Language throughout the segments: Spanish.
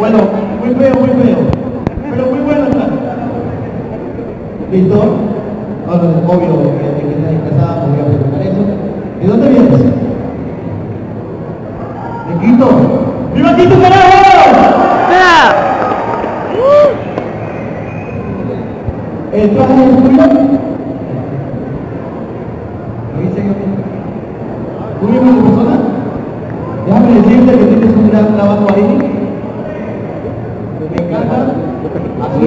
Bueno, muy feo, muy feo. Pero muy bueno está. ¿Listo? Ahora, no, obvio, que está desplazada, podría preguntar eso. ¿De dónde vienes? ¿De Quito? ¡Viva Quito, carajo! ¿El traje es tuyo? ¿Lo hice yo? ¿Tú vives en persona? Déjame decirte que tienes un gran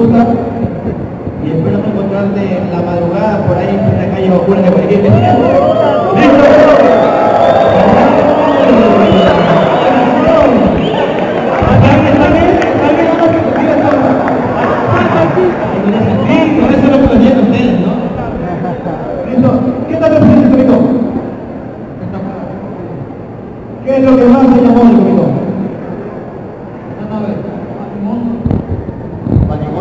Y espero no encontrarte en la madrugada por ahí en la calle oscura de cualquier. ¿Qué el es lo que más se llamó del comité? Batimóvil, ¿tú me dices? Wow, el batimóvil está increíble. Lo acá. Imagínate tomar una foto de ese batimóvil con el traje. ¿De quién? Eh, Tomar una foto de ese batimóvil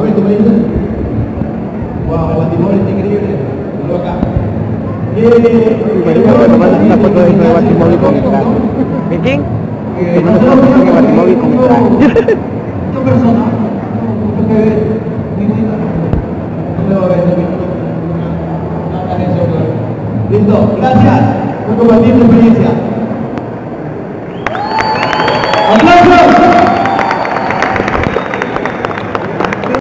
con el traje. Esta persona, usted ve, visita, no me va a ver, no me Listo, gracias. Por compartir tu experiencia.